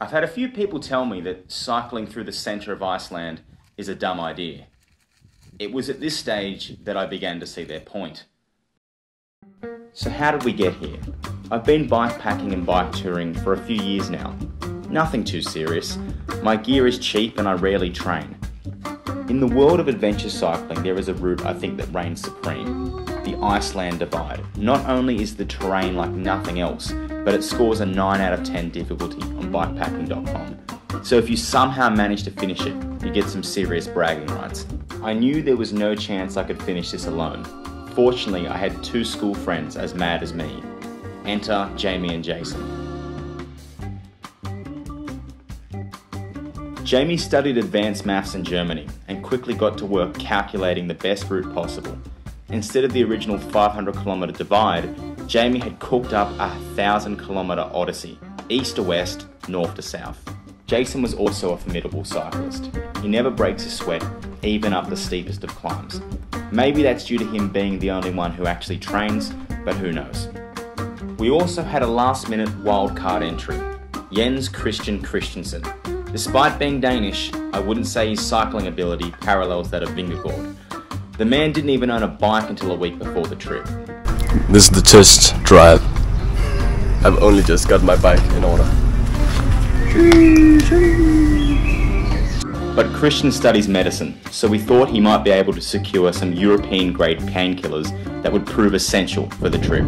I've had a few people tell me that cycling through the centre of Iceland is a dumb idea. It was at this stage that I began to see their point. So, how did we get here? I've been bikepacking and bike touring for a few years now. Nothing too serious. My gear is cheap and I rarely train. In the world of adventure cycling, there is a route I think that reigns supreme the Iceland Divide. Not only is the terrain like nothing else, but it scores a 9 out of 10 difficulty on bikepacking.com. So if you somehow manage to finish it, you get some serious bragging rights. I knew there was no chance I could finish this alone. Fortunately, I had two school friends as mad as me. Enter Jamie and Jason. Jamie studied advanced maths in Germany and quickly got to work calculating the best route possible. Instead of the original 500 kilometre divide, Jamie had cooked up a 1000 kilometre odyssey, east to west, north to south. Jason was also a formidable cyclist. He never breaks a sweat, even up the steepest of climbs. Maybe that's due to him being the only one who actually trains, but who knows. We also had a last minute wildcard entry Jens Christian Christensen, Despite being Danish, I wouldn't say his cycling ability parallels that of Vingegaard. The man didn't even own a bike until a week before the trip. This is the test drive. I've only just got my bike in order. But Christian studies medicine, so we thought he might be able to secure some European grade painkillers that would prove essential for the trip.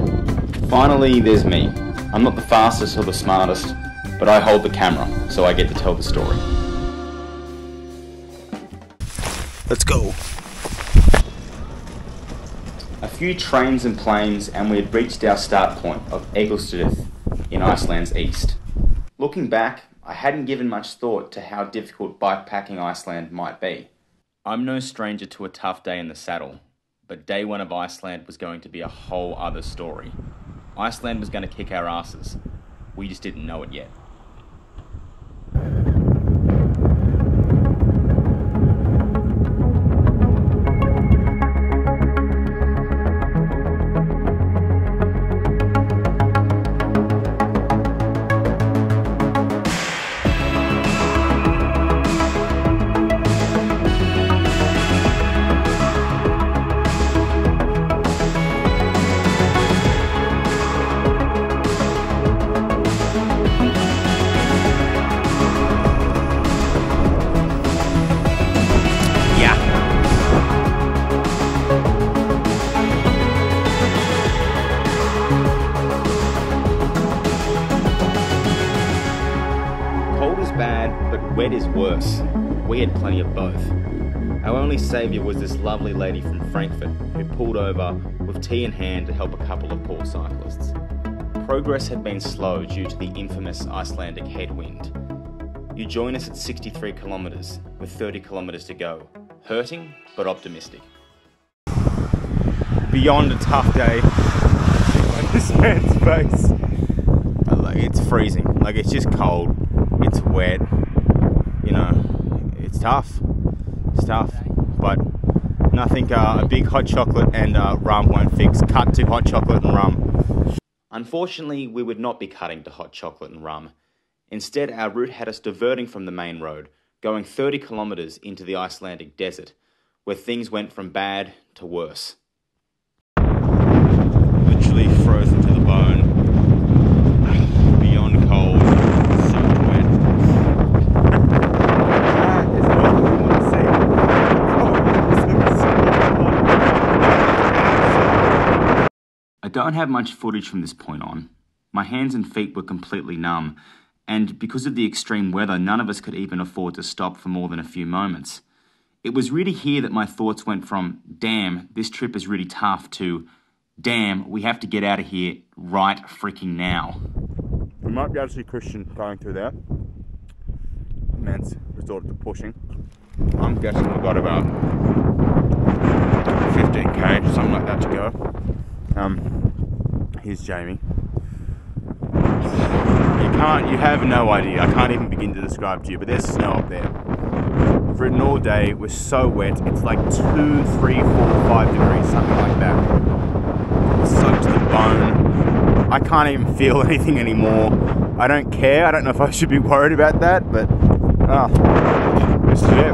Finally, there's me. I'm not the fastest or the smartest, but I hold the camera, so I get to tell the story. Let's go. Few trains and planes, and we had reached our start point of Egilsstaðir in Iceland's east. Looking back, I hadn't given much thought to how difficult bikepacking Iceland might be. I'm no stranger to a tough day in the saddle, but day one of Iceland was going to be a whole other story. Iceland was going to kick our asses. We just didn't know it yet. Worse. We had plenty of both. Our only saviour was this lovely lady from Frankfurt who pulled over with tea in hand to help a couple of poor cyclists. Progress had been slow due to the infamous Icelandic headwind. You join us at 63 kilometres with 30 kilometres to go. Hurting, but optimistic. Beyond a tough day, this man's face. Like it's freezing. Like it's just cold. It's wet tough. It's tough. But nothing uh, a big hot chocolate and uh, rum won't fix. Cut to hot chocolate and rum. Unfortunately, we would not be cutting to hot chocolate and rum. Instead, our route had us diverting from the main road, going 30 kilometres into the Icelandic desert, where things went from bad to worse. Literally frozen to the bone. Beyond cold. So wet. I don't have much footage from this point on. My hands and feet were completely numb, and because of the extreme weather, none of us could even afford to stop for more than a few moments. It was really here that my thoughts went from, damn, this trip is really tough, to, damn, we have to get out of here right freaking now. We might be able to see Christian going through there. Man's resorted to pushing. I'm guessing we've got about 15k, something like that to go. Here's Jamie. You can't, you have no idea. I can't even begin to describe to you, but there's snow up there. We've ridden all day, we're so wet, it's like two, three, four, five degrees, something like that. Soaked to the bone. I can't even feel anything anymore. I don't care. I don't know if I should be worried about that, but ah, this is it.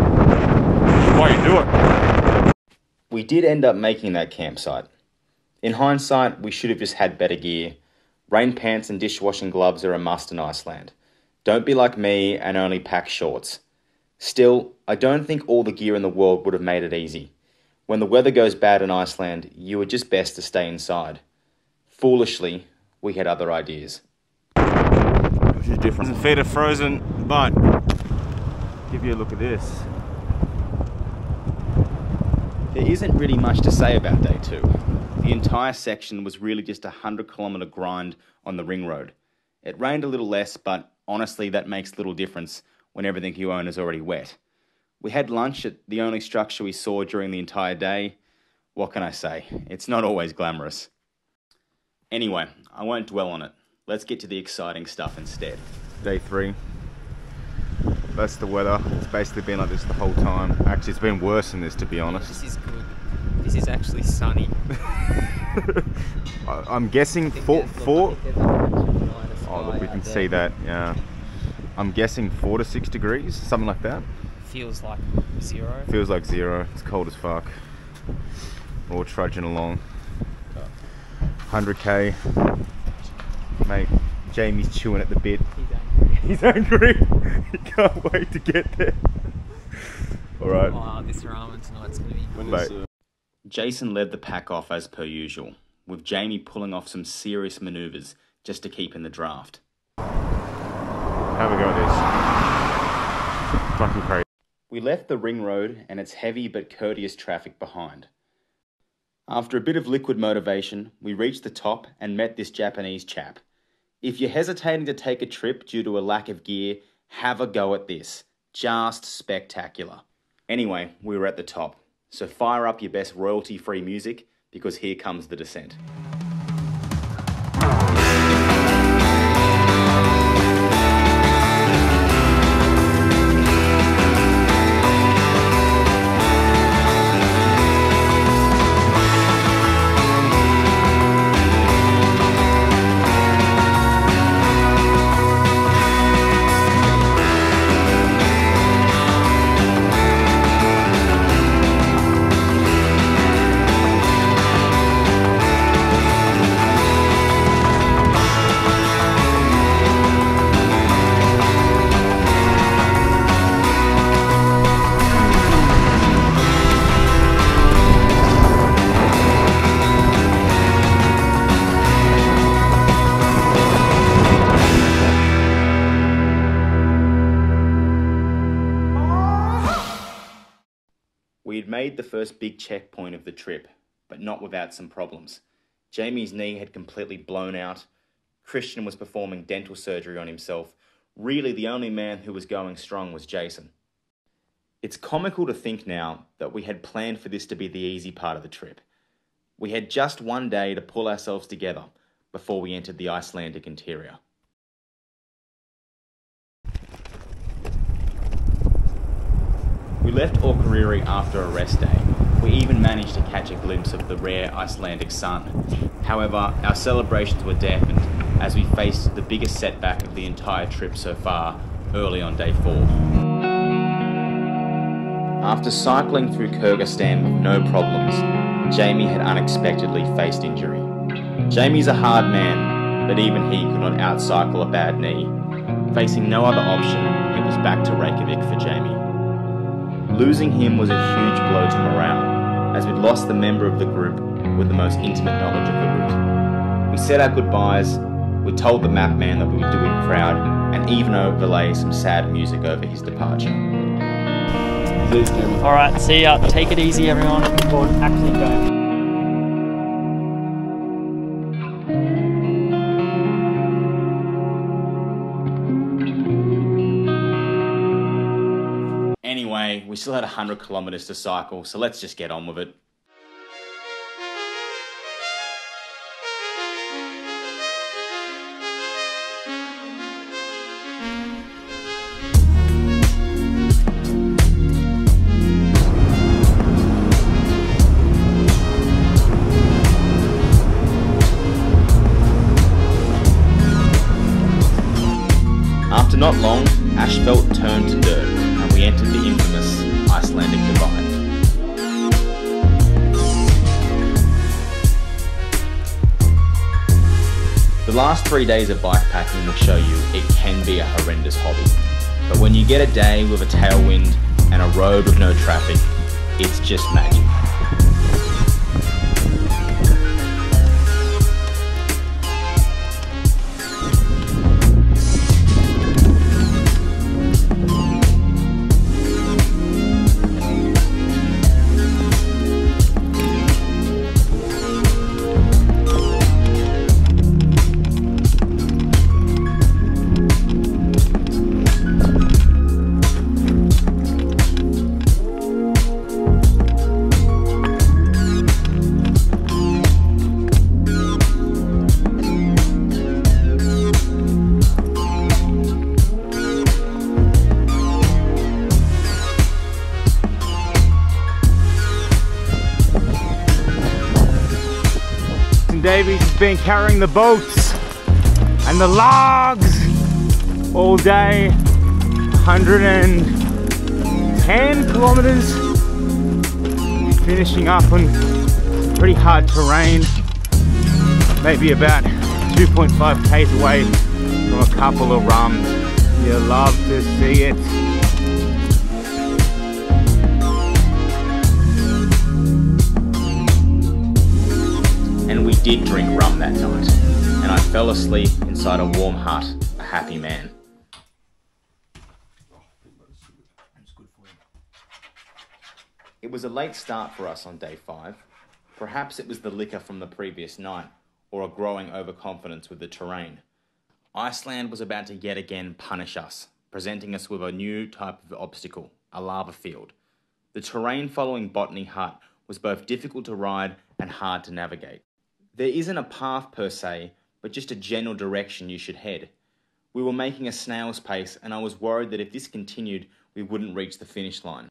Why you do it? We did end up making that campsite. In hindsight, we should have just had better gear. Rain pants and dishwashing gloves are a must in Iceland. Don't be like me and only pack shorts. Still, I don't think all the gear in the world would have made it easy. When the weather goes bad in Iceland, you are just best to stay inside. Foolishly, we had other ideas. Which is different. Feet are frozen, but give you a look at this. There isn't really much to say about day two. The entire section was really just a 100 kilometre grind on the ring road. It rained a little less, but honestly, that makes little difference when everything you own is already wet. We had lunch at the only structure we saw during the entire day. What can I say? It's not always glamorous. Anyway, I won't dwell on it. Let's get to the exciting stuff instead. Day three. That's the weather. It's basically been like this the whole time. Actually, it's been worse than this, to be honest. This is good. This is actually sunny. I- I'm guessing four, four. Oh, look, we can see that. Yeah. I'm guessing four to six degrees, something like that. Feels like zero. Feels like zero. It's cold as fuck. We're all trudging along. 100k. Mate, Jamie's chewing at the bit. He's angry. He's angry. he can't wait to get there. All right. Oh, this ramen tonight's gonna be. Mate. Uh, Jason led the pack off as per usual, with Jamie pulling off some serious manoeuvres just to keep in the draft. Have a go at this. Fucking crazy. We left the ring road and its heavy but courteous traffic behind. After a bit of liquid motivation, we reached the top and met this Japanese chap. If you're hesitating to take a trip due to a lack of gear, have a go at this. Just spectacular. Anyway, we were at the top, so fire up your best royalty free music because here comes the descent. Made the first big checkpoint of the trip, but not without some problems. Jamie's knee had completely blown out. Christian was performing dental surgery on himself. Really, the only man who was going strong was Jason. It's comical to think now that we had planned for this to be the easy part of the trip. We had just one day to pull ourselves together before we entered the Icelandic interior. We left Akureyri after a rest day. We even managed to catch a glimpse of the rare Icelandic sun. However, our celebrations were dampened as we faced the biggest setback of the entire trip so far early on day four. After cycling through Kyrgyzstan with no problems, Jamie had unexpectedly faced injury. Jamie's a hard man, but even he could not outcycle a bad knee. Facing no other option, it was back to Reykjavik for Jamie. Losing him was a huge blow to morale, as we'd lost the member of the group with the most intimate knowledge of the route. We said our goodbyes, we told the map man that we would do him proud, and even overlay some sad music over his departure. All right, see ya. Take it easy, everyone. Actually, don't. still had 100 kilometres to cycle, so let's just get on with it. After not long, Ashfelt turned three days of bikepacking will show you it can be a horrendous hobby. But when you get a day with a tailwind and a road with no traffic, it's just magic. Davies has been carrying the boats and the logs all day. 110 kilometers. Finishing up on pretty hard terrain. Maybe about 2.5 k's away from a couple of rums. You love to see it. Did drink rum that night, and I fell asleep inside a warm hut, a happy man. It was a late start for us on day five. Perhaps it was the liquor from the previous night, or a growing overconfidence with the terrain. Iceland was about to yet again punish us, presenting us with a new type of obstacle, a lava field. The terrain following Botany Hut was both difficult to ride and hard to navigate. There isn't a path per se, but just a general direction you should head. We were making a snail's pace, and I was worried that if this continued, we wouldn't reach the finish line.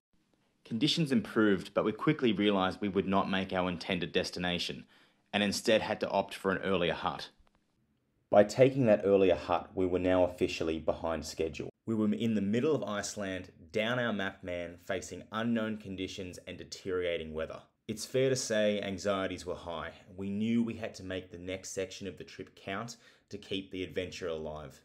Conditions improved, but we quickly realised we would not make our intended destination, and instead had to opt for an earlier hut. By taking that earlier hut, we were now officially behind schedule. We were in the middle of Iceland, down our map man, facing unknown conditions and deteriorating weather. It's fair to say anxieties were high. We knew we had to make the next section of the trip count to keep the adventure alive.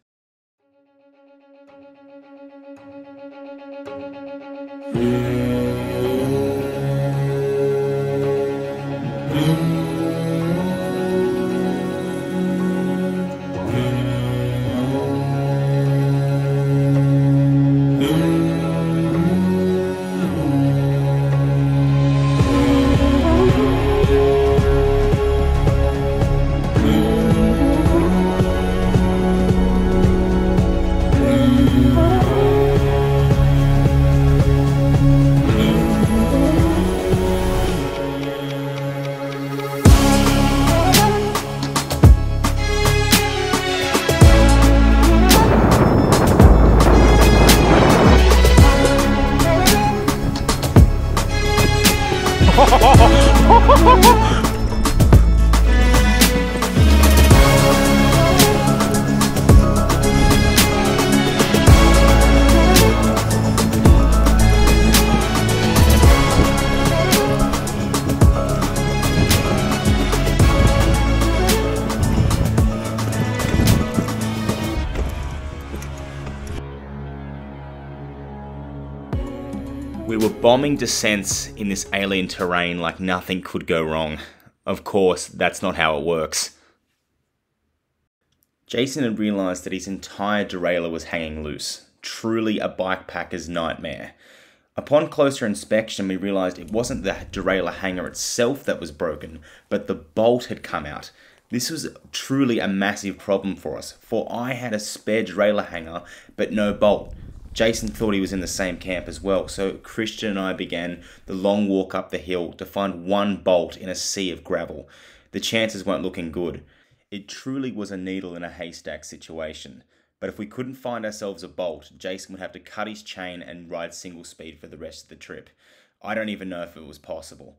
Were bombing descents in this alien terrain like nothing could go wrong. Of course, that's not how it works. Jason had realised that his entire derailleur was hanging loose. Truly a bikepacker's nightmare. Upon closer inspection, we realised it wasn't the derailleur hanger itself that was broken, but the bolt had come out. This was truly a massive problem for us, for I had a spare derailleur hanger, but no bolt. Jason thought he was in the same camp as well, so Christian and I began the long walk up the hill to find one bolt in a sea of gravel. The chances weren't looking good. It truly was a needle in a haystack situation. But if we couldn't find ourselves a bolt, Jason would have to cut his chain and ride single speed for the rest of the trip. I don't even know if it was possible.